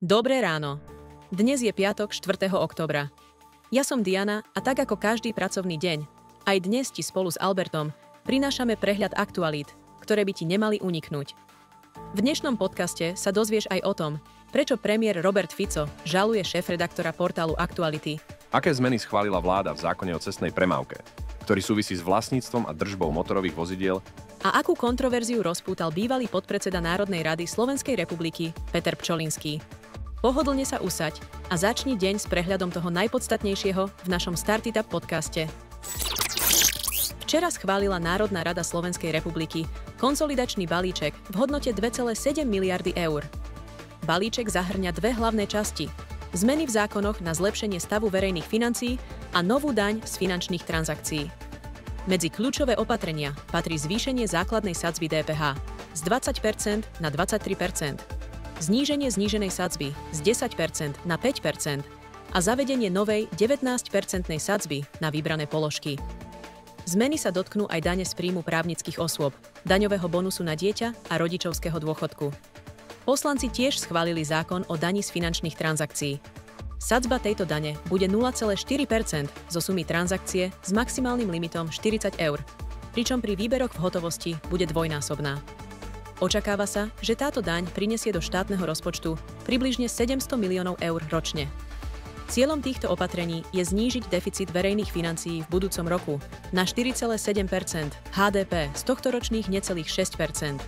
Dobré ráno. Dnes je piatok 4. oktobra. Ja som Diana a tak ako každý pracovný deň, aj dnes ti spolu s Albertom prinášame prehľad aktualít, ktoré by ti nemali uniknúť. V dnešnom podcaste sa dozvieš aj o tom, prečo premiér Robert Fico žaluje šéf-redaktora portálu Aktuality. Aké zmeny schválila vláda v zákone o cestnej premávke, ktorý súvisí s vlastníctvom a držbou motorových vozidiel A akú kontroverziu rozpútal bývalý podpredseda Národnej rady Slovenskej republiky Peter Pčolinský. Pohodlne sa usaď a začni deň s prehľadom toho najpodstatnejšieho v našom Startitap podcaste. Včera schválila Národná rada Slovenskej republiky konsolidačný balíček v hodnote 2,7 miliardy eur. Balíček zahrňa dve hlavné časti. Zmeny v zákonoch na zlepšenie stavu verejných financií a novú daň z finančných transakcií. Medzi kľúčové opatrenia patrí zvýšenie základnej sadzby DPH z 20 na 23 zníženie zníženej sadzby z 10% na 5% a zavedenie novej 19-percentnej sadzby na vybrané položky. Zmeny sa dotknú aj dane z príjmu právnických osôb, daňového bonusu na dieťa a rodičovského dôchodku. Poslanci tiež schválili zákon o daní z finančných transakcií. Sadzba tejto dane bude 0,4% zo sumy transakcie s maximálnym limitom 40 eur, pričom pri výberoch v hotovosti bude dvojnásobná. Očakáva sa, že táto daň prinesie do štátneho rozpočtu približne 700 miliónov eur ročne. Cieľom týchto opatrení je znížiť deficit verejných financií v budúcom roku na 4,7% HDP z tohto ročných necelých 6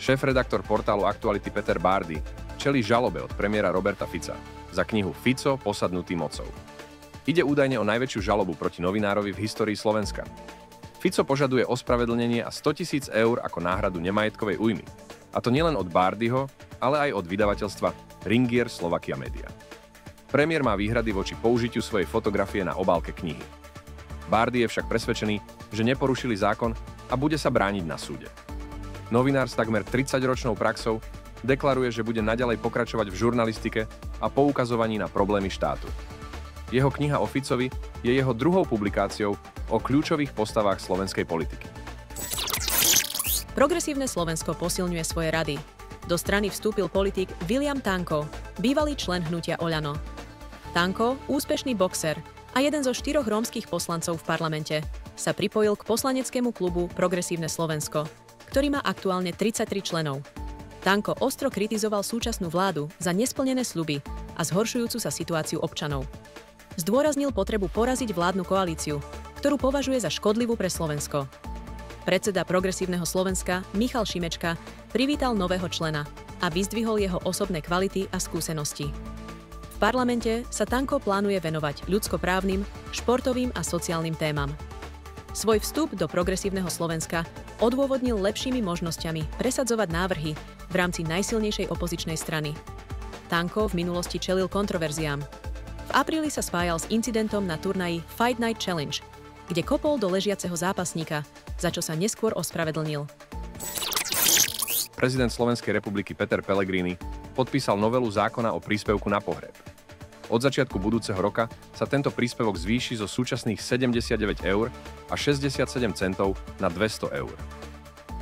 Šéf-redaktor portálu Aktuality Peter Bardy čelí žalobe od premiéra Roberta Fica za knihu Fico posadnutý mocou. Ide údajne o najväčšiu žalobu proti novinárovi v histórii Slovenska. Fico požaduje ospravedlnenie a 100 tisíc eur ako náhradu nemajetkovej újmy. A to nielen od Bardyho, ale aj od vydavateľstva Ringier Slovakia Media. Premiér má výhrady voči použitiu svojej fotografie na obálke knihy. Bardy je však presvedčený, že neporušili zákon a bude sa brániť na súde. Novinár s takmer 30-ročnou praxou deklaruje, že bude naďalej pokračovať v žurnalistike a poukazovaní na problémy štátu. Jeho kniha o Ficovi je jeho druhou publikáciou o kľúčových postavách slovenskej politiky. Progresívne Slovensko posilňuje svoje rady. Do strany vstúpil politik William Tanko, bývalý člen hnutia Oľano. Tanko, úspešný boxer a jeden zo štyroch rómskych poslancov v parlamente, sa pripojil k poslaneckému klubu Progresívne Slovensko, ktorý má aktuálne 33 členov. Tanko ostro kritizoval súčasnú vládu za nesplnené sluby a zhoršujúcu sa situáciu občanov. Zdôraznil potrebu poraziť vládnu koalíciu, ktorú považuje za škodlivú pre Slovensko. Predseda Progresívneho Slovenska Michal Šimečka privítal nového člena a vyzdvihol jeho osobné kvality a skúsenosti. V parlamente sa Tanko plánuje venovať ľudskoprávnym, športovým a sociálnym témam. Svoj vstup do Progresívneho Slovenska odôvodnil lepšími možnosťami presadzovať návrhy v rámci najsilnejšej opozičnej strany. Tanko v minulosti čelil kontroverziám. V apríli sa spájal s incidentom na turnaji Fight Night Challenge, kde kopol do ležiaceho zápasníka, za čo sa neskôr ospravedlnil. Prezident Slovenskej republiky Peter Pellegrini podpísal novelu zákona o príspevku na pohreb. Od začiatku budúceho roka sa tento príspevok zvýši zo súčasných 79 eur a 67 centov na 200 eur.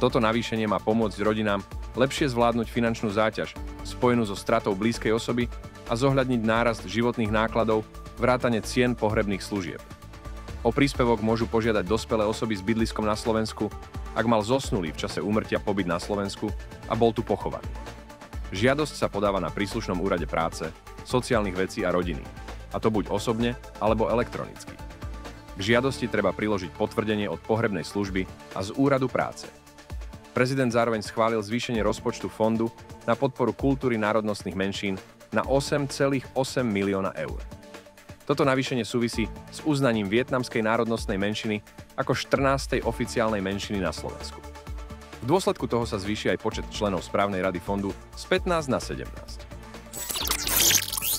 Toto navýšenie má pomôcť rodinám lepšie zvládnuť finančnú záťaž spojenú so stratou blízkej osoby a zohľadniť nárast životných nákladov, vrátane cien pohrebných služieb. O príspevok môžu požiadať dospelé osoby s bydliskom na Slovensku, ak mal zosnulý v čase úmrtia pobyt na Slovensku a bol tu pochovaný. Žiadosť sa podáva na príslušnom úrade práce, sociálnych vecí a rodiny, a to buď osobne alebo elektronicky. K žiadosti treba priložiť potvrdenie od pohrebnej služby a z úradu práce. Prezident zároveň schválil zvýšenie rozpočtu fondu na podporu kultúry národnostných menšín na 8,8 milióna eur. Toto navýšenie súvisí s uznaním vietnamskej národnostnej menšiny ako 14. oficiálnej menšiny na Slovensku. V dôsledku toho sa zvýši aj počet členov správnej rady fondu z 15 na 17.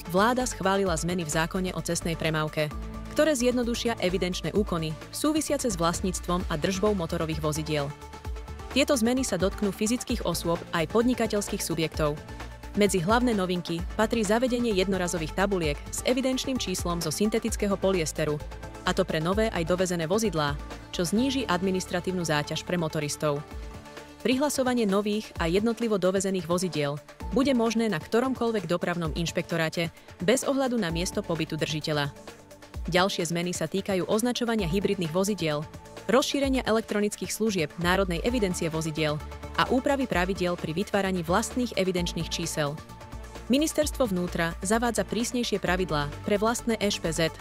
Vláda schválila zmeny v zákone o cestnej premávke, ktoré zjednodušia evidenčné úkony súvisiace s vlastníctvom a držbou motorových vozidiel. Tieto zmeny sa dotknú fyzických osôb aj podnikateľských subjektov, medzi hlavné novinky patrí zavedenie jednorazových tabuliek s evidenčným číslom zo syntetického polyesteru, a to pre nové aj dovezené vozidlá, čo zníži administratívnu záťaž pre motoristov. Prihlasovanie nových a jednotlivo dovezených vozidiel bude možné na ktoromkoľvek dopravnom inšpektoráte bez ohľadu na miesto pobytu držiteľa. Ďalšie zmeny sa týkajú označovania hybridných vozidiel, rozšírenia elektronických služieb Národnej evidencie vozidiel a úpravy pravidiel pri vytváraní vlastných evidenčných čísel. Ministerstvo vnútra zavádza prísnejšie pravidlá pre vlastné EŠPZ,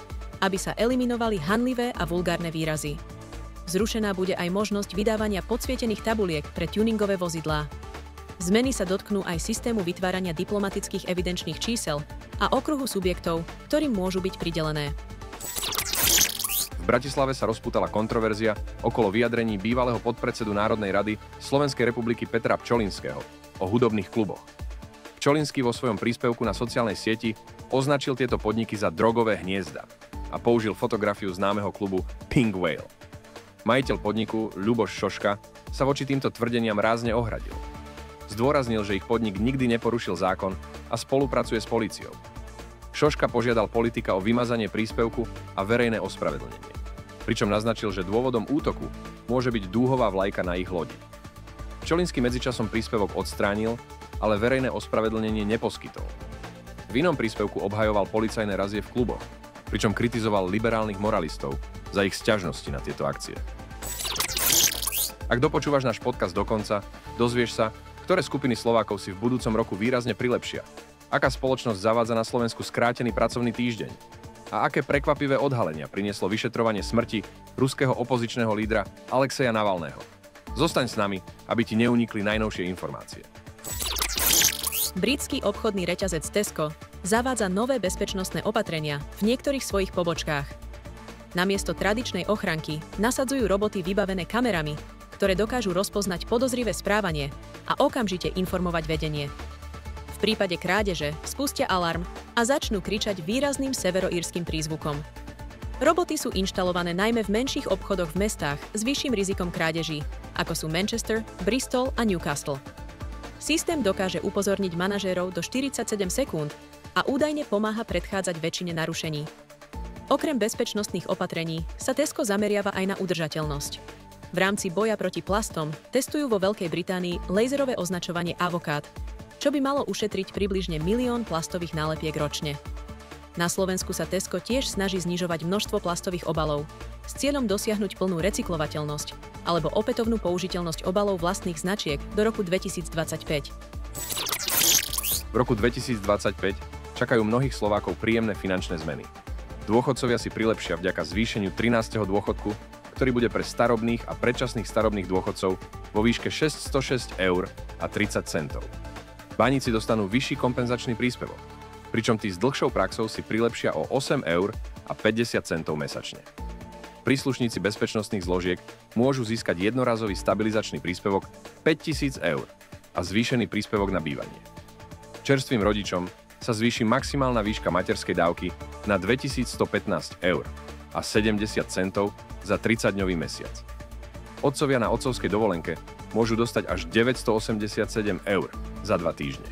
aby sa eliminovali hanlivé a vulgárne výrazy. Zrušená bude aj možnosť vydávania podsvietených tabuliek pre tuningové vozidlá. Zmeny sa dotknú aj systému vytvárania diplomatických evidenčných čísel a okruhu subjektov, ktorým môžu byť pridelené. Bratislave sa rozputala kontroverzia okolo vyjadrení bývalého podpredsedu Národnej rady Slovenskej republiky Petra Pčolinského o hudobných kluboch. Pčolinský vo svojom príspevku na sociálnej sieti označil tieto podniky za drogové hniezda a použil fotografiu známeho klubu Pink Whale. Majiteľ podniku, Ľuboš Šoška, sa voči týmto tvrdeniam rázne ohradil. Zdôraznil, že ich podnik nikdy neporušil zákon a spolupracuje s políciou. Šoška požiadal politika o vymazanie príspevku a verejné ospravedlnenie. Pričom naznačil, že dôvodom útoku môže byť dúhová vlajka na ich lodi. Čolinský medzičasom príspevok odstránil, ale verejné ospravedlnenie neposkytol. V inom príspevku obhajoval policajné razie v kluboch, pričom kritizoval liberálnych moralistov za ich sťažnosti na tieto akcie. Ak dopočúvaš náš podcast do konca, dozvieš sa, ktoré skupiny Slovákov si v budúcom roku výrazne prilepšia, aká spoločnosť zavádza na Slovensku skrátený pracovný týždeň a aké prekvapivé odhalenia prinieslo vyšetrovanie smrti ruského opozičného lídra Alexeja Navalného. Zostaň s nami, aby ti neunikli najnovšie informácie. Britský obchodný reťazec Tesco zavádza nové bezpečnostné opatrenia v niektorých svojich pobočkách. Namiesto tradičnej ochranky nasadzujú roboty vybavené kamerami, ktoré dokážu rozpoznať podozrivé správanie a okamžite informovať vedenie. V prípade krádeže spustia alarm a začnú kričať výrazným severoírským prízvukom. Roboty sú inštalované najmä v menších obchodoch v mestách s vyšším rizikom krádeží, ako sú Manchester, Bristol a Newcastle. Systém dokáže upozorniť manažérov do 47 sekúnd a údajne pomáha predchádzať väčšine narušení. Okrem bezpečnostných opatrení sa Tesco zameriava aj na udržateľnosť. V rámci boja proti plastom testujú vo Veľkej Británii laserové označovanie avokát, čo by malo ušetriť približne milión plastových nálepiek ročne. Na Slovensku sa Tesco tiež snaží znižovať množstvo plastových obalov s cieľom dosiahnuť plnú recyklovateľnosť alebo opätovnú použiteľnosť obalov vlastných značiek do roku 2025. V roku 2025 čakajú mnohých Slovákov príjemné finančné zmeny. Dôchodcovia si prilepšia vďaka zvýšeniu 13. dôchodku, ktorý bude pre starobných a predčasných starobných dôchodcov vo výške 606 eur a 30 centov. Baníci dostanú vyšší kompenzačný príspevok, pričom tí s dlhšou praxou si prilepšia o 8 eur a 50 centov mesačne. Príslušníci bezpečnostných zložiek môžu získať jednorazový stabilizačný príspevok 5000 eur a zvýšený príspevok na bývanie. Čerstvým rodičom sa zvýši maximálna výška materskej dávky na 2115 eur a 70 centov za 30-dňový mesiac. Otcovia na otcovskej dovolenke môžu dostať až 987 eur za dva týždne.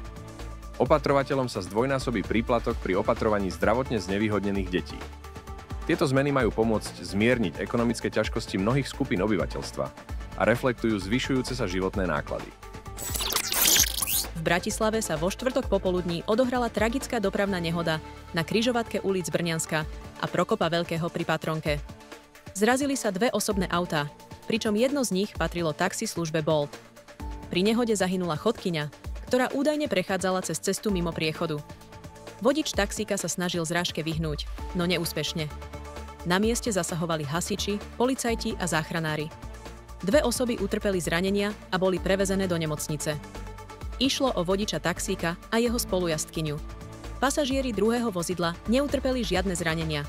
Opatrovateľom sa zdvojnásobí príplatok pri opatrovaní zdravotne znevýhodnených detí. Tieto zmeny majú pomôcť zmierniť ekonomické ťažkosti mnohých skupín obyvateľstva a reflektujú zvyšujúce sa životné náklady. Bratislave sa vo štvrtok popoludní odohrala tragická dopravná nehoda na kryžovatke ulic Brňanska a Prokopa Veľkého pri Patronke. Zrazili sa dve osobné autá, pričom jedno z nich patrilo taxi službe Bolt. Pri nehode zahynula chodkyňa, ktorá údajne prechádzala cez cestu mimo priechodu. Vodič taxíka sa snažil zrážke vyhnúť, no neúspešne. Na mieste zasahovali hasiči, policajti a záchranári. Dve osoby utrpeli zranenia a boli prevezené do nemocnice. Išlo o vodiča taxíka a jeho spolujazdkyňu. Pasažieri druhého vozidla neutrpeli žiadne zranenia.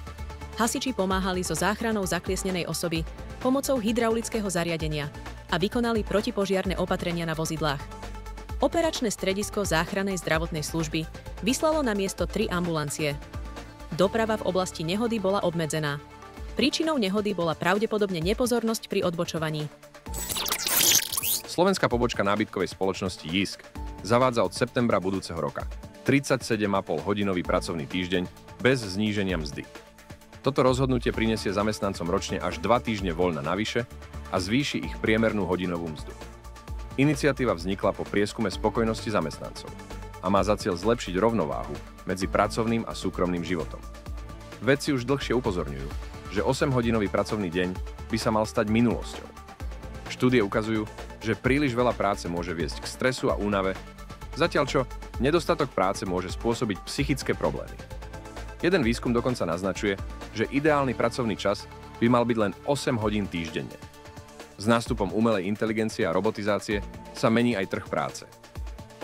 Hasiči pomáhali so záchranou zakliesnenej osoby pomocou hydraulického zariadenia a vykonali protipožiarne opatrenia na vozidlách. Operačné stredisko záchranej zdravotnej služby vyslalo na miesto tri ambulancie. Doprava v oblasti nehody bola obmedzená. Príčinou nehody bola pravdepodobne nepozornosť pri odbočovaní. Slovenská pobočka nábytkovej spoločnosti JISK zavádza od septembra budúceho roka 37,5 hodinový pracovný týždeň bez zníženia mzdy. Toto rozhodnutie prinesie zamestnancom ročne až 2 týždne voľna navyše a zvýši ich priemernú hodinovú mzdu. Iniciatíva vznikla po prieskume spokojnosti zamestnancov a má za cieľ zlepšiť rovnováhu medzi pracovným a súkromným životom. Vedci už dlhšie upozorňujú, že 8-hodinový pracovný deň by sa mal stať minulosťou. Štúdie ukazujú, že príliš veľa práce môže viesť k stresu a únave, zatiaľ čo nedostatok práce môže spôsobiť psychické problémy. Jeden výskum dokonca naznačuje, že ideálny pracovný čas by mal byť len 8 hodín týždenne. S nástupom umelej inteligencie a robotizácie sa mení aj trh práce.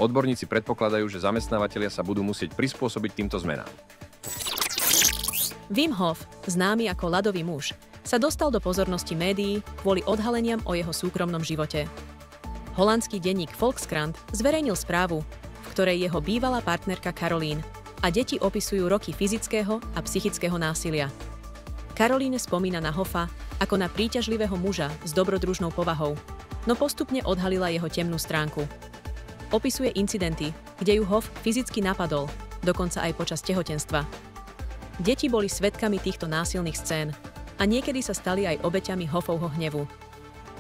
Odborníci predpokladajú, že zamestnávateľia sa budú musieť prispôsobiť týmto zmenám. Wim Hof, známy ako ľadový muž, sa dostal do pozornosti médií kvôli odhaleniam o jeho súkromnom živote. Holandský denník Volkskrant zverejnil správu, v ktorej jeho bývalá partnerka Karolín a deti opisujú roky fyzického a psychického násilia. Karolíne spomína na Hofa ako na príťažlivého muža s dobrodružnou povahou, no postupne odhalila jeho temnú stránku. Opisuje incidenty, kde ju Hof fyzicky napadol, dokonca aj počas tehotenstva. Deti boli svetkami týchto násilných scén a niekedy sa stali aj obeťami Hofovho hnevu.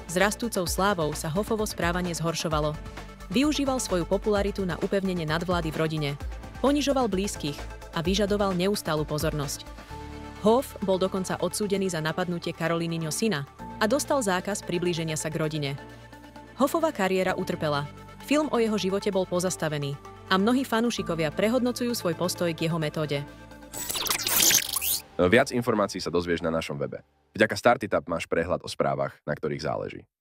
S rastúcou slávou sa Hofovo správanie zhoršovalo. Využíval svoju popularitu na upevnenie nadvlády v rodine, ponižoval blízkych a vyžadoval neustálu pozornosť. Hof bol dokonca odsúdený za napadnutie Karolínyňo syna a dostal zákaz priblíženia sa k rodine. Hoffova kariéra utrpela. Film o jeho živote bol pozastavený a mnohí fanúšikovia prehodnocujú svoj postoj k jeho metóde. Viac informácií sa dozvieš na našom webe. Vďaka StartyTap máš prehľad o správach, na ktorých záleží.